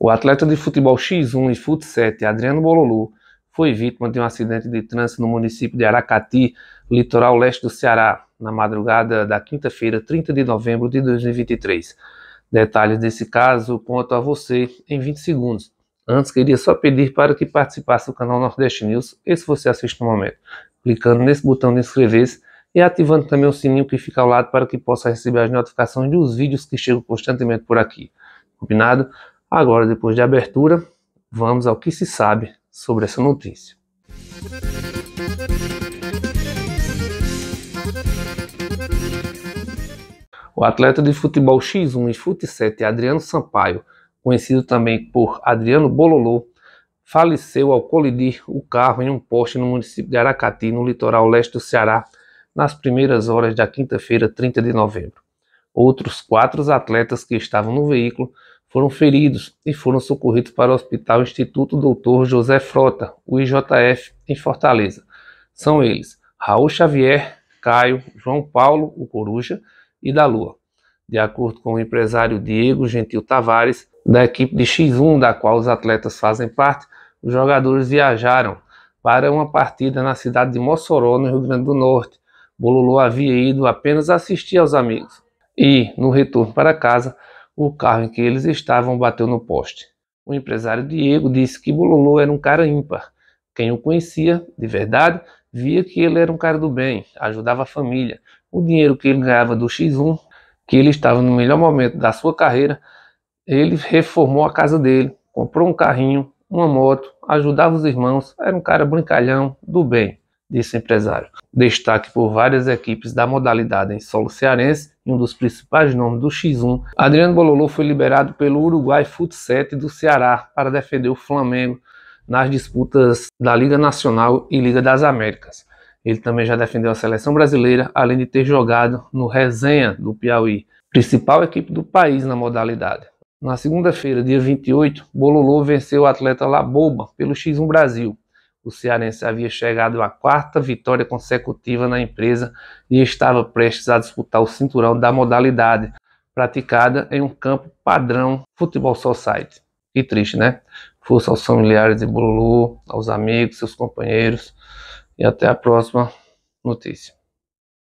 O atleta de futebol X1 e fut 7 Adriano Bololu foi vítima de um acidente de trânsito no município de Aracati, litoral leste do Ceará, na madrugada da quinta-feira, 30 de novembro de 2023. Detalhes desse caso conto a você em 20 segundos. Antes, queria só pedir para que participasse do canal Nordeste News, esse você assiste no momento, clicando nesse botão de inscrever-se e ativando também o sininho que fica ao lado para que possa receber as notificações dos vídeos que chegam constantemente por aqui. Combinado? Agora, depois de abertura, vamos ao que se sabe sobre essa notícia. O atleta de futebol X1 e fut 7 Adriano Sampaio, conhecido também por Adriano Bololô, faleceu ao colidir o carro em um poste no município de Aracati, no litoral leste do Ceará, nas primeiras horas da quinta-feira, 30 de novembro. Outros quatro atletas que estavam no veículo foram feridos e foram socorridos para o Hospital Instituto Dr. José Frota, o IJF, em Fortaleza. São eles Raul Xavier, Caio, João Paulo, o Coruja, e da Lua. De acordo com o empresário Diego Gentil Tavares, da equipe de X1, da qual os atletas fazem parte, os jogadores viajaram para uma partida na cidade de Mossoró, no Rio Grande do Norte. Bololô havia ido apenas assistir aos amigos. E, no retorno para casa, o carro em que eles estavam bateu no poste. O empresário Diego disse que Bololô era um cara ímpar. Quem o conhecia, de verdade, via que ele era um cara do bem, ajudava a família. O dinheiro que ele ganhava do X1, que ele estava no melhor momento da sua carreira, ele reformou a casa dele, comprou um carrinho, uma moto, ajudava os irmãos, era um cara brincalhão, do bem disse empresário. Destaque por várias equipes da modalidade em solo cearense e um dos principais nomes do X1, Adriano Bololô foi liberado pelo Uruguai Fut 7 do Ceará para defender o Flamengo nas disputas da Liga Nacional e Liga das Américas. Ele também já defendeu a seleção brasileira, além de ter jogado no Resenha do Piauí, principal equipe do país na modalidade. Na segunda-feira, dia 28, Bololô venceu o atleta Laboba pelo X1 Brasil o cearense havia chegado à quarta vitória consecutiva na empresa e estava prestes a disputar o cinturão da modalidade, praticada em um campo padrão Futebol Society. Que triste, né? Força aos familiares de Bululu, aos amigos, seus companheiros e até a próxima notícia.